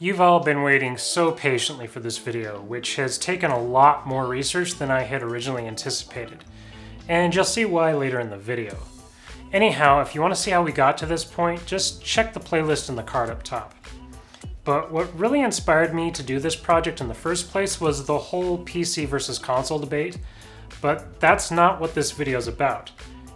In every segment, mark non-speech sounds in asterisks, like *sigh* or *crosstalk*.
You've all been waiting so patiently for this video, which has taken a lot more research than I had originally anticipated. And you'll see why later in the video. Anyhow, if you want to see how we got to this point, just check the playlist in the card up top. But what really inspired me to do this project in the first place was the whole PC versus console debate, but that's not what this video is about.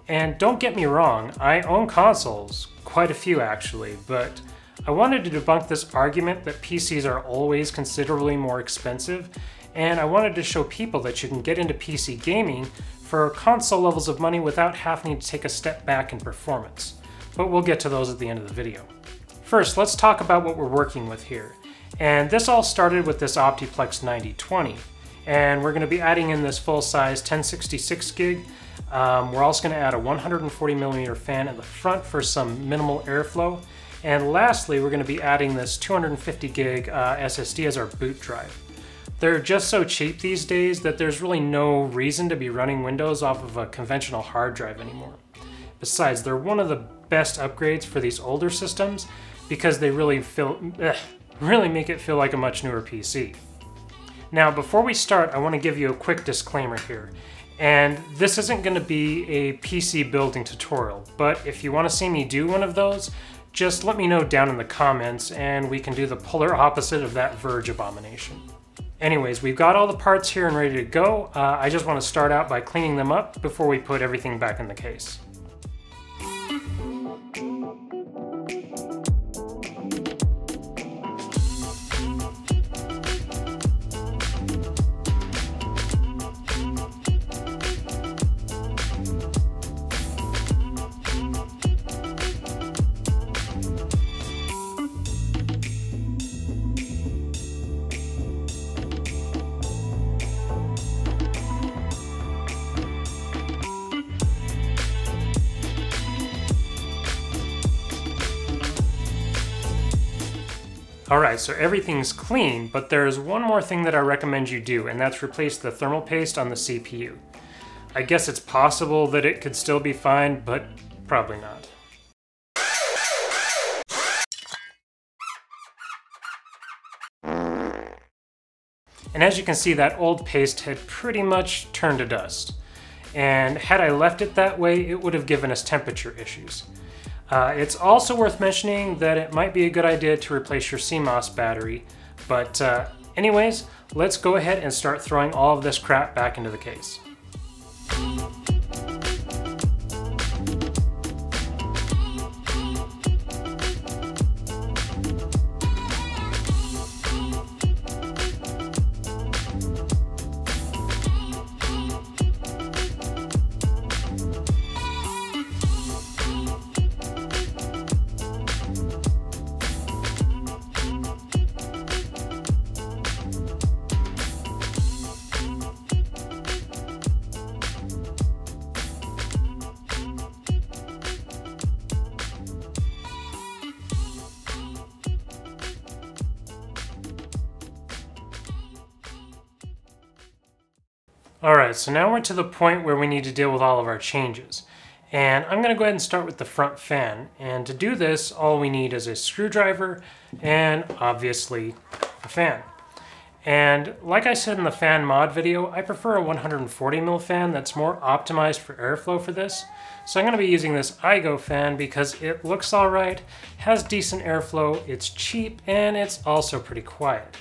And don't get me wrong, I own consoles, quite a few actually, but I wanted to debunk this argument that PCs are always considerably more expensive, and I wanted to show people that you can get into PC gaming for console levels of money without having to take a step back in performance. But we'll get to those at the end of the video. First, let's talk about what we're working with here. And this all started with this Optiplex 9020. And we're going to be adding in this full-size 1066 gig. Um, we're also going to add a 140 millimeter fan in the front for some minimal airflow. And lastly, we're going to be adding this 250 gig uh, SSD as our boot drive. They're just so cheap these days that there's really no reason to be running Windows off of a conventional hard drive anymore. Besides, they're one of the best upgrades for these older systems because they really feel, ugh, really make it feel like a much newer PC. Now, before we start, I want to give you a quick disclaimer here. And this isn't going to be a PC building tutorial, but if you want to see me do one of those, just let me know down in the comments and we can do the polar opposite of that Verge abomination. Anyways, we've got all the parts here and ready to go. Uh, I just want to start out by cleaning them up before we put everything back in the case. Alright, so everything's clean, but there's one more thing that I recommend you do, and that's replace the thermal paste on the CPU. I guess it's possible that it could still be fine, but probably not. And as you can see, that old paste had pretty much turned to dust. And had I left it that way, it would have given us temperature issues. Uh, it's also worth mentioning that it might be a good idea to replace your CMOS battery, but uh, anyways, let's go ahead and start throwing all of this crap back into the case. Alright, so now we're to the point where we need to deal with all of our changes. And I'm going to go ahead and start with the front fan. And to do this, all we need is a screwdriver and obviously a fan. And like I said in the fan mod video, I prefer a 140 mil fan that's more optimized for airflow for this. So I'm going to be using this Aigo fan because it looks alright, has decent airflow, it's cheap, and it's also pretty quiet.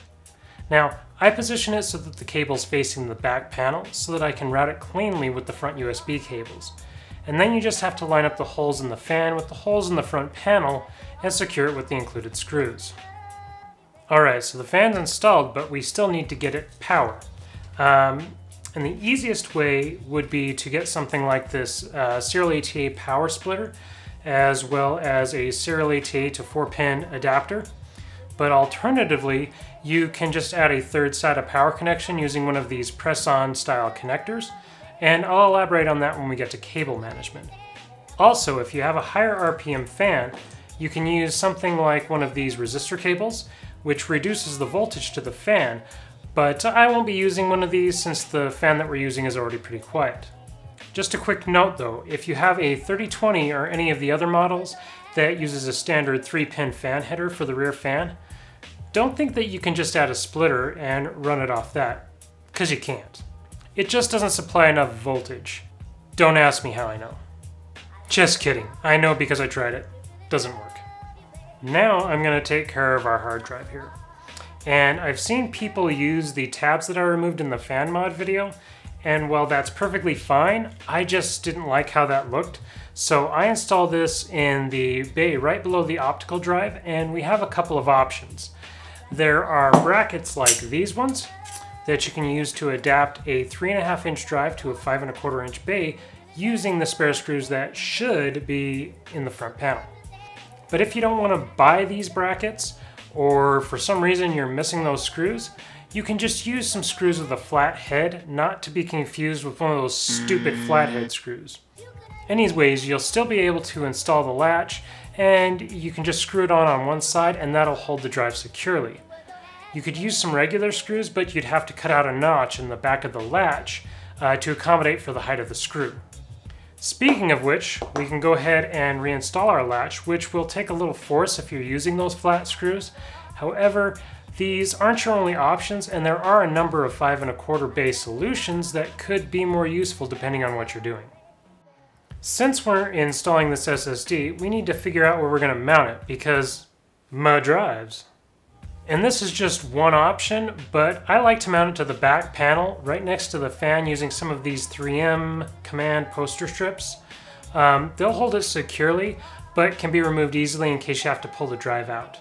Now, I position it so that the cable is facing the back panel so that I can route it cleanly with the front USB cables. And then you just have to line up the holes in the fan with the holes in the front panel and secure it with the included screws. Alright, so the fan's installed, but we still need to get it power. Um, and the easiest way would be to get something like this uh, serial ATA power splitter, as well as a serial ATA to 4-pin adapter. But alternatively, you can just add a third SATA power connection using one of these press-on style connectors, and I'll elaborate on that when we get to cable management. Also, if you have a higher RPM fan, you can use something like one of these resistor cables, which reduces the voltage to the fan, but I won't be using one of these since the fan that we're using is already pretty quiet. Just a quick note though, if you have a 3020 or any of the other models that uses a standard 3-pin fan header for the rear fan, don't think that you can just add a splitter and run it off that, because you can't. It just doesn't supply enough voltage. Don't ask me how I know. Just kidding, I know because I tried it. Doesn't work. Now I'm going to take care of our hard drive here. And I've seen people use the tabs that I removed in the fan mod video, and while that's perfectly fine, I just didn't like how that looked. So I installed this in the bay right below the optical drive, and we have a couple of options. There are brackets like these ones that you can use to adapt a three and a half inch drive to a five and a quarter inch bay using the spare screws that should be in the front panel. But if you don't want to buy these brackets, or for some reason you're missing those screws, you can just use some screws with a flat head, not to be confused with one of those stupid flathead mm. screws. Anyways, you'll still be able to install the latch and you can just screw it on on one side and that'll hold the drive securely. You could use some regular screws, but you'd have to cut out a notch in the back of the latch uh, to accommodate for the height of the screw. Speaking of which, we can go ahead and reinstall our latch, which will take a little force if you're using those flat screws. However, these aren't your only options, and there are a number of five and a quarter bay solutions that could be more useful depending on what you're doing. Since we're installing this SSD, we need to figure out where we're going to mount it because my drives. And this is just one option, but I like to mount it to the back panel right next to the fan using some of these 3M command poster strips. Um, they'll hold it securely, but can be removed easily in case you have to pull the drive out.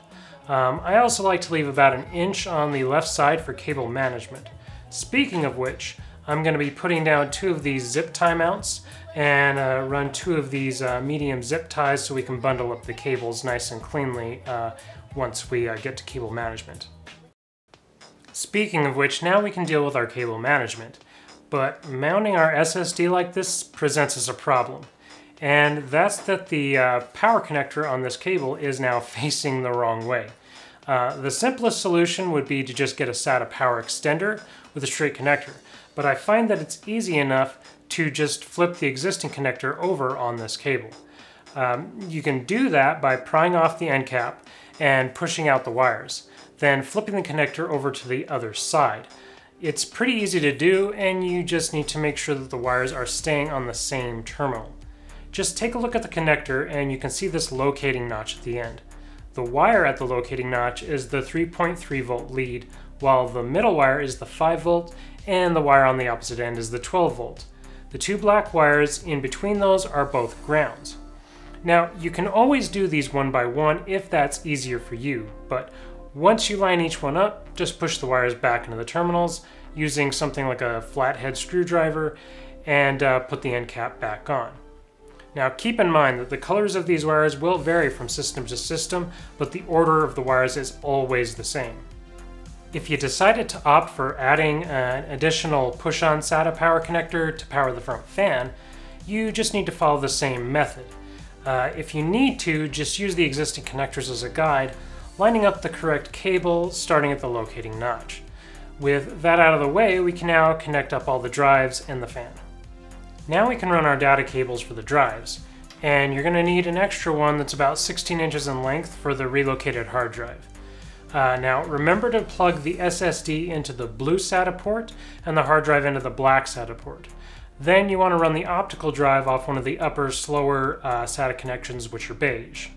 Um, I also like to leave about an inch on the left side for cable management. Speaking of which, I'm going to be putting down two of these zip tie mounts and uh, run two of these uh, medium zip ties so we can bundle up the cables nice and cleanly uh, once we uh, get to cable management. Speaking of which, now we can deal with our cable management. But mounting our SSD like this presents us a problem. And that's that the uh, power connector on this cable is now *laughs* facing the wrong way. Uh, the simplest solution would be to just get a SATA power extender with a straight connector, but I find that it's easy enough to just flip the existing connector over on this cable. Um, you can do that by prying off the end cap and pushing out the wires, then flipping the connector over to the other side. It's pretty easy to do and you just need to make sure that the wires are staying on the same terminal. Just take a look at the connector and you can see this locating notch at the end. The wire at the locating notch is the 3.3 volt lead, while the middle wire is the 5 volt and the wire on the opposite end is the 12 volt. The two black wires in between those are both grounds. Now, you can always do these one by one if that's easier for you, but once you line each one up, just push the wires back into the terminals using something like a flathead screwdriver and uh, put the end cap back on. Now keep in mind that the colors of these wires will vary from system to system, but the order of the wires is always the same. If you decided to opt for adding an additional push-on SATA power connector to power the front fan, you just need to follow the same method. Uh, if you need to, just use the existing connectors as a guide, lining up the correct cable starting at the locating notch. With that out of the way, we can now connect up all the drives and the fan. Now we can run our data cables for the drives, and you're going to need an extra one that's about 16 inches in length for the relocated hard drive. Uh, now remember to plug the SSD into the blue SATA port and the hard drive into the black SATA port. Then you want to run the optical drive off one of the upper, slower uh, SATA connections, which are beige.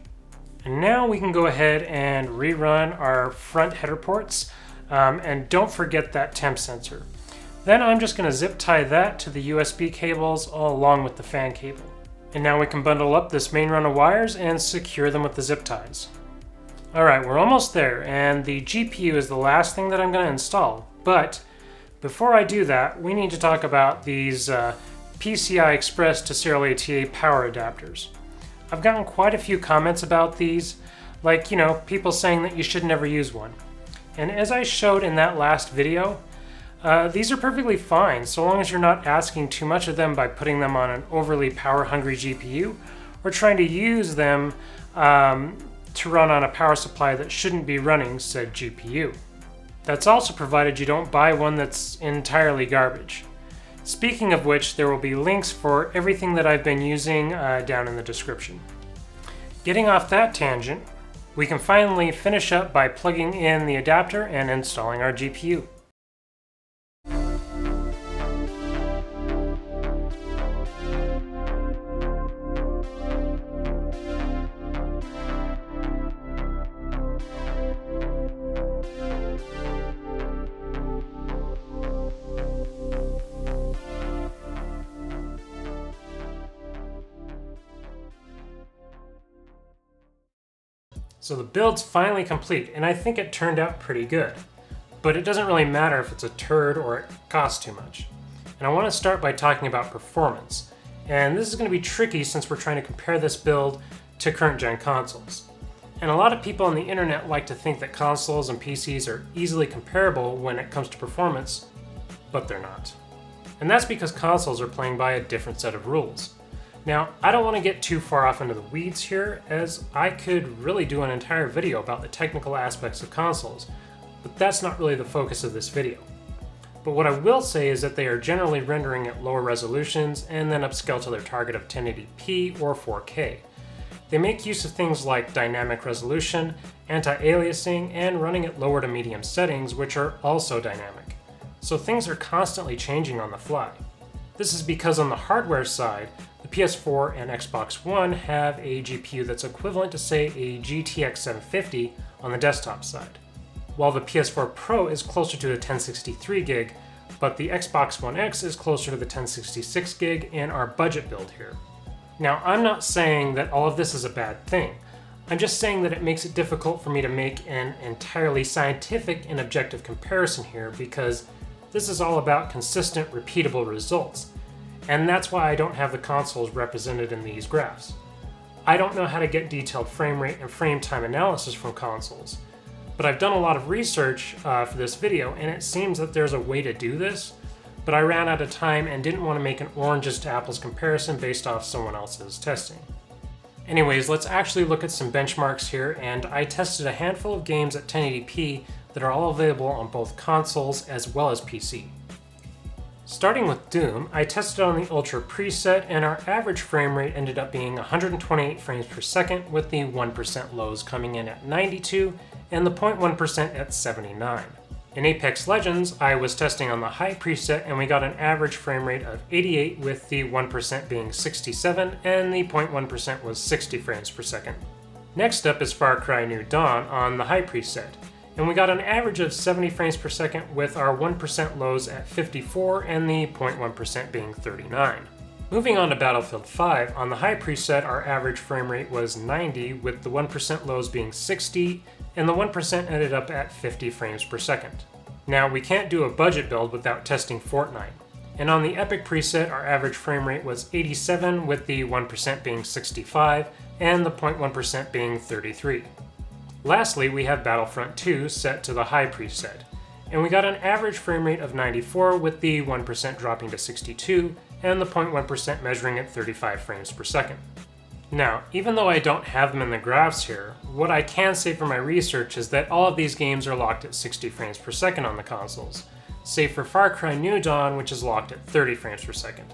And now we can go ahead and rerun our front header ports, um, and don't forget that temp sensor. Then I'm just going to zip tie that to the USB cables along with the fan cable. And now we can bundle up this main run of wires and secure them with the zip ties. Alright, we're almost there, and the GPU is the last thing that I'm going to install, but before I do that, we need to talk about these uh, PCI Express to serial ATA power adapters. I've gotten quite a few comments about these, like, you know, people saying that you should never use one. And as I showed in that last video, uh, these are perfectly fine so long as you're not asking too much of them by putting them on an overly power-hungry GPU or trying to use them um, to run on a power supply that shouldn't be running said GPU. That's also provided you don't buy one that's entirely garbage. Speaking of which, there will be links for everything that I've been using uh, down in the description. Getting off that tangent, we can finally finish up by plugging in the adapter and installing our GPU. So the build's finally complete, and I think it turned out pretty good. But it doesn't really matter if it's a turd or it costs too much. And I want to start by talking about performance. And this is going to be tricky since we're trying to compare this build to current gen consoles. And a lot of people on the internet like to think that consoles and PCs are easily comparable when it comes to performance, but they're not. And that's because consoles are playing by a different set of rules. Now, I don't want to get too far off into the weeds here, as I could really do an entire video about the technical aspects of consoles, but that's not really the focus of this video. But what I will say is that they are generally rendering at lower resolutions and then upscale to their target of 1080p or 4K. They make use of things like dynamic resolution, anti-aliasing, and running at lower to medium settings, which are also dynamic. So things are constantly changing on the fly. This is because on the hardware side, PS4 and Xbox One have a GPU that's equivalent to, say, a GTX 750 on the desktop side, while the PS4 Pro is closer to the 1063 gig, but the Xbox One X is closer to the 1066 gig in our budget build here. Now, I'm not saying that all of this is a bad thing. I'm just saying that it makes it difficult for me to make an entirely scientific and objective comparison here because this is all about consistent, repeatable results and that's why I don't have the consoles represented in these graphs. I don't know how to get detailed frame rate and frame time analysis from consoles, but I've done a lot of research uh, for this video and it seems that there's a way to do this, but I ran out of time and didn't want to make an oranges to apples comparison based off someone else's testing. Anyways, let's actually look at some benchmarks here, and I tested a handful of games at 1080p that are all available on both consoles as well as PC. Starting with Doom, I tested on the Ultra preset and our average frame rate ended up being 128 frames per second with the 1% lows coming in at 92 and the 0.1% at 79. In Apex Legends, I was testing on the high preset and we got an average frame rate of 88 with the 1% being 67 and the 0.1% was 60 frames per second. Next up is Far Cry New Dawn on the high preset and we got an average of 70 frames per second with our 1% lows at 54 and the 0.1% being 39. Moving on to Battlefield 5, on the high preset our average frame rate was 90 with the 1% lows being 60 and the 1% ended up at 50 frames per second. Now we can't do a budget build without testing Fortnite. And on the Epic preset our average frame rate was 87 with the 1% being 65 and the 0.1% being 33. Lastly, we have Battlefront 2 set to the high preset, and we got an average frame rate of 94 with the 1% dropping to 62 and the 0.1% measuring at 35 frames per second. Now, even though I don't have them in the graphs here, what I can say from my research is that all of these games are locked at 60 frames per second on the consoles, save for Far Cry New Dawn, which is locked at 30 frames per second.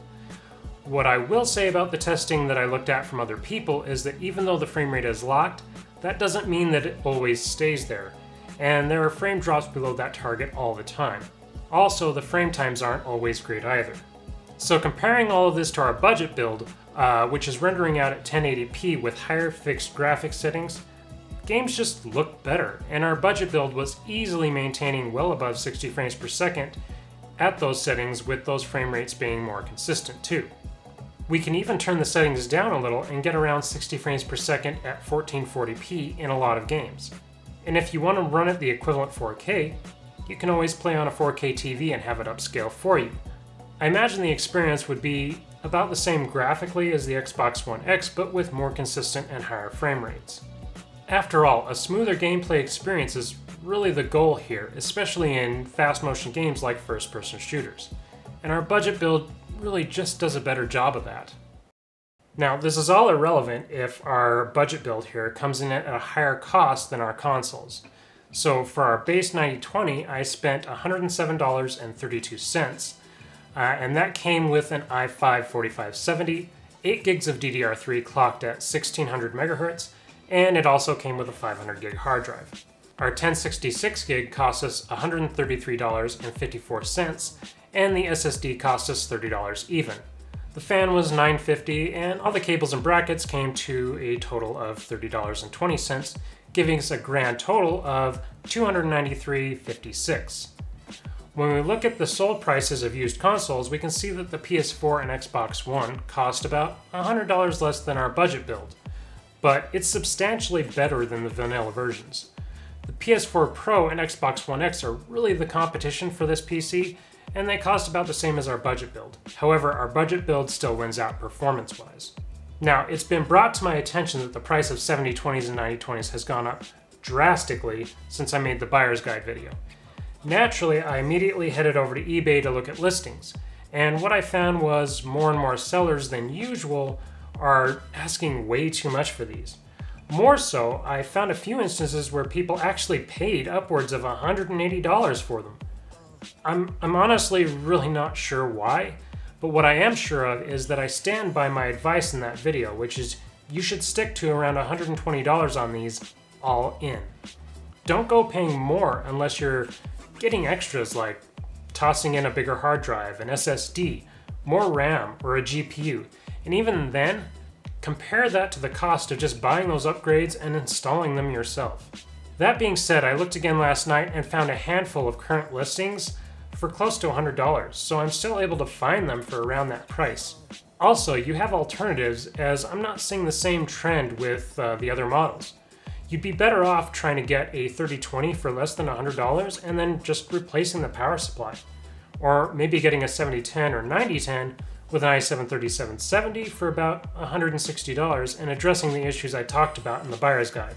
What I will say about the testing that I looked at from other people is that even though the frame rate is locked, that doesn't mean that it always stays there, and there are frame drops below that target all the time. Also, the frame times aren't always great either. So comparing all of this to our budget build, uh, which is rendering out at 1080p with higher fixed graphics settings, games just look better, and our budget build was easily maintaining well above 60 frames per second at those settings with those frame rates being more consistent too. We can even turn the settings down a little and get around 60 frames per second at 1440p in a lot of games. And if you want to run at the equivalent 4K, you can always play on a 4K TV and have it upscale for you. I imagine the experience would be about the same graphically as the Xbox One X, but with more consistent and higher frame rates. After all, a smoother gameplay experience is really the goal here, especially in fast motion games like first person shooters. And our budget build really just does a better job of that. Now, this is all irrelevant if our budget build here comes in at a higher cost than our consoles. So for our base 9020, I spent $107.32, uh, and that came with an i5 4570, 8 gigs of DDR3 clocked at 1600 megahertz, and it also came with a 500 gig hard drive. Our 1066 gig cost us $133.54, and the SSD cost us $30 even. The fan was $9.50, and all the cables and brackets came to a total of $30.20, giving us a grand total of $293.56. When we look at the sold prices of used consoles, we can see that the PS4 and Xbox One cost about $100 less than our budget build, but it's substantially better than the vanilla versions. The PS4 Pro and Xbox One X are really the competition for this PC, and they cost about the same as our budget build. However, our budget build still wins out performance-wise. Now, it's been brought to my attention that the price of 7020s and 9020s has gone up drastically since I made the buyer's guide video. Naturally, I immediately headed over to eBay to look at listings, and what I found was more and more sellers than usual are asking way too much for these. More so, I found a few instances where people actually paid upwards of $180 for them. I'm, I'm honestly really not sure why, but what I am sure of is that I stand by my advice in that video, which is you should stick to around $120 on these all in. Don't go paying more unless you're getting extras like tossing in a bigger hard drive, an SSD, more RAM, or a GPU. And even then, compare that to the cost of just buying those upgrades and installing them yourself. That being said, I looked again last night and found a handful of current listings for close to $100, so I'm still able to find them for around that price. Also, you have alternatives as I'm not seeing the same trend with uh, the other models. You'd be better off trying to get a 3020 for less than $100 and then just replacing the power supply. Or maybe getting a 7010 or 9010 with an i7-3770 for about $160 and addressing the issues I talked about in the buyer's guide.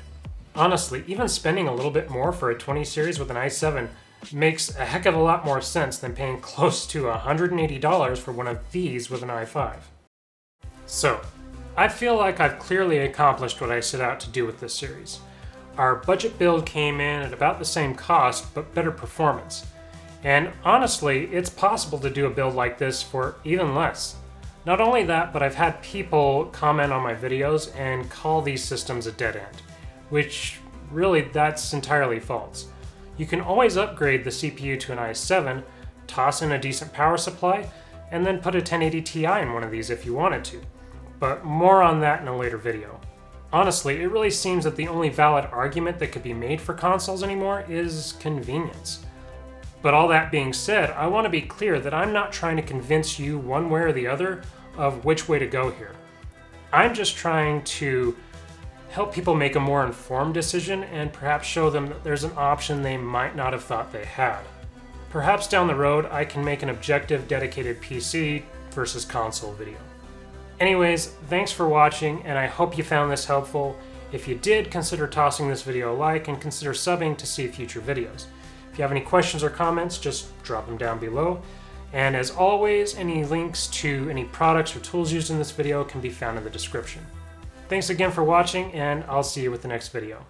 Honestly, even spending a little bit more for a 20 series with an i7 makes a heck of a lot more sense than paying *laughs* close to $180 for one of these with an i5. So, I feel like I've clearly accomplished what I set out to do with this series. Our budget build came in at about the same cost, but better performance. And honestly, it's possible to do a build like this for even less. Not only that, but I've had people comment on my videos and call these systems a dead end, which really that's entirely false. You can always upgrade the CPU to an i7, toss in a decent power supply, and then put a 1080 Ti in one of these if you wanted to but more on that in a later video. Honestly, it really seems that the only valid argument that could be made for consoles anymore is convenience. But all that being said, I want to be clear that I'm not trying to convince you one way or the other of which way to go here. I'm just trying to help people make a more informed decision and perhaps show them that there's an option they might not have thought they had. Perhaps down the road I can make an objective dedicated PC versus console video. Anyways, thanks for watching, and I hope you found this helpful. If you did, consider tossing this video a like and consider subbing to see future videos. If you have any questions or comments, just drop them down below. And as always, any links to any products or tools used in this video can be found in the description. Thanks again for watching, and I'll see you with the next video.